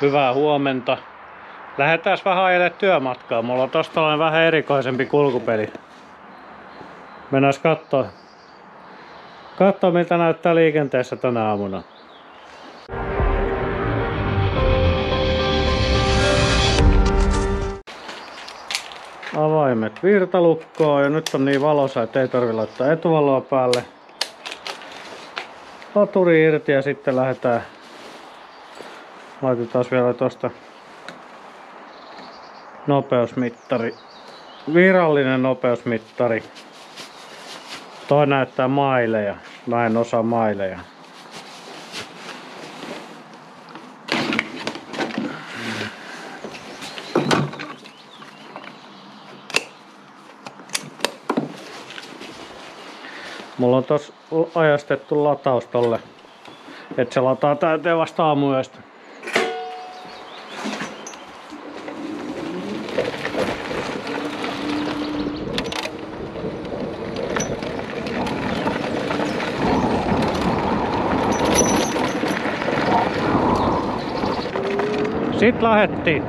Hyvää huomenta. Lähdetään vähän ajelemaan työmatkaa. Mulla on tosta vähän erikoisempi kulkupeli. Mennään kattoo. Kattoo miltä näyttää liikenteessä tänä aamuna. Avaimet virtalukkoon ja nyt on niin valossa, että ei tarvi laittaa etuvaloa päälle. Laturi irti ja sitten lähdetään Laitetaan vielä tosta nopeusmittari. Virallinen nopeusmittari. Toi näyttää maileja. Mä en osaa maileja. Mulla on tos ajastettu lataus tolle, että se lataa täyteen vasta aamuyöstä. Sitten lähettiin.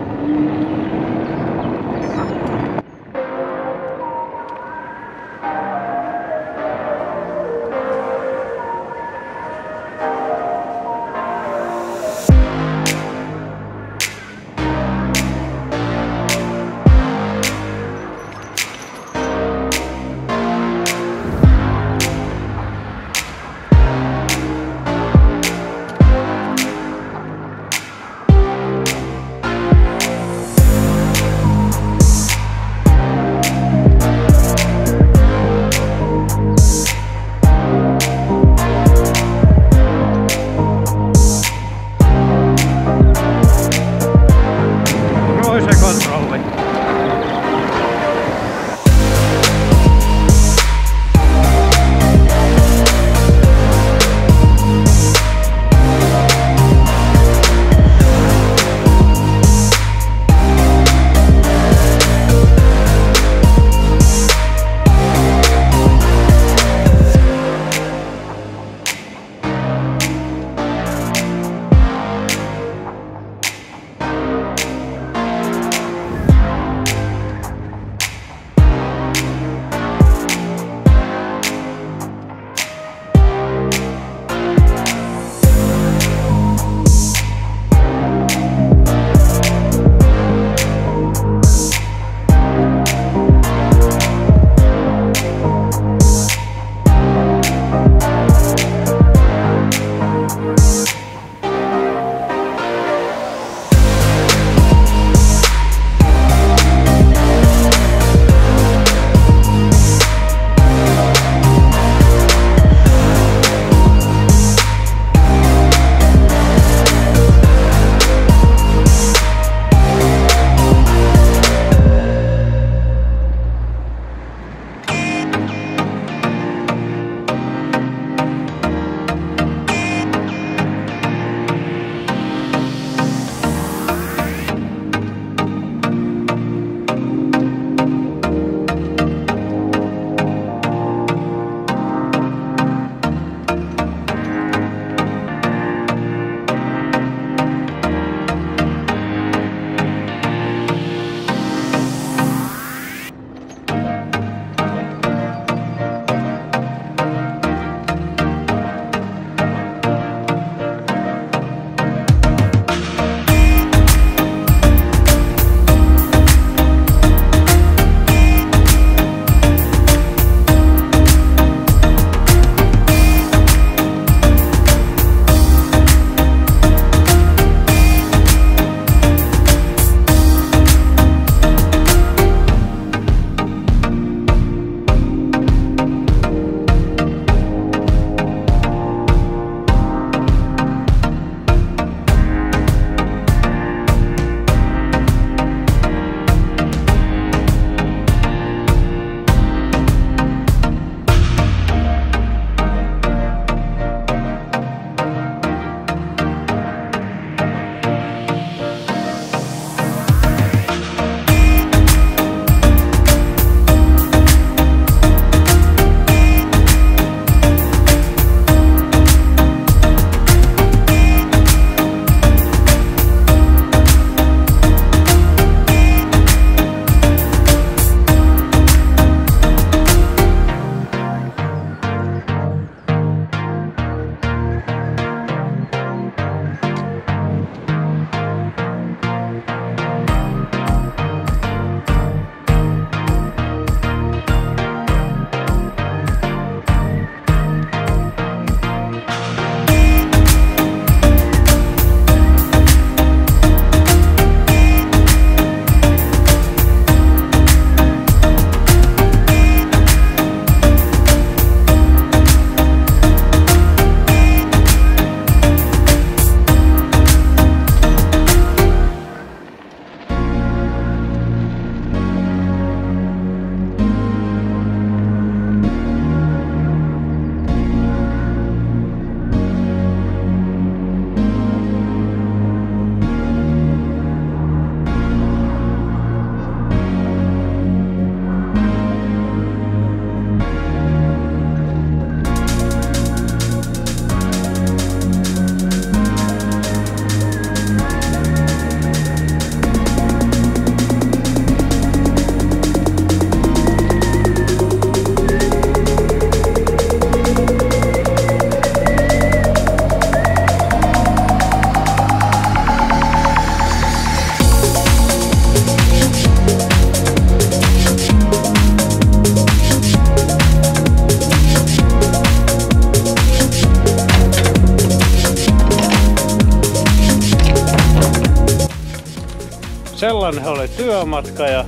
Sellainen oli työmatka ja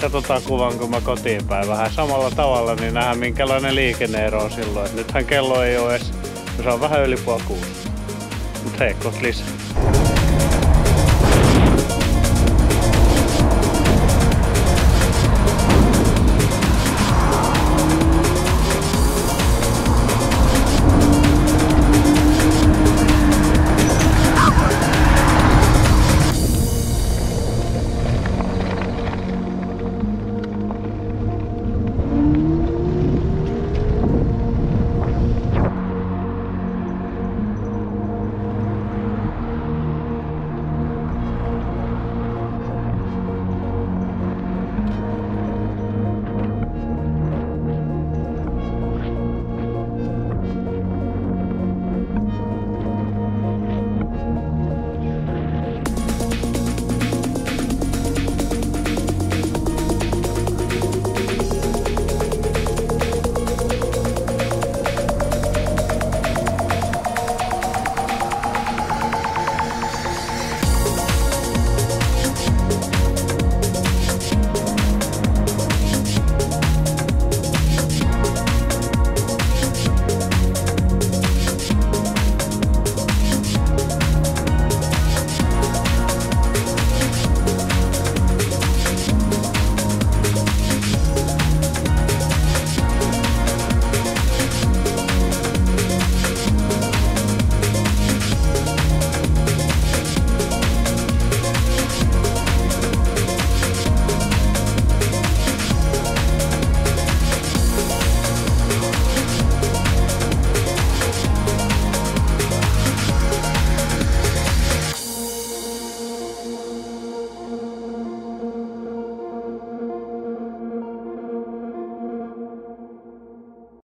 katsotaan kuvan kun mä kotiin päin vähän samalla tavalla, niin nähdään minkälainen liikenneero on silloin. Nythän kello ei ole edes, se on vähän yli puoli kuusi. Mut hei, kohta lisää.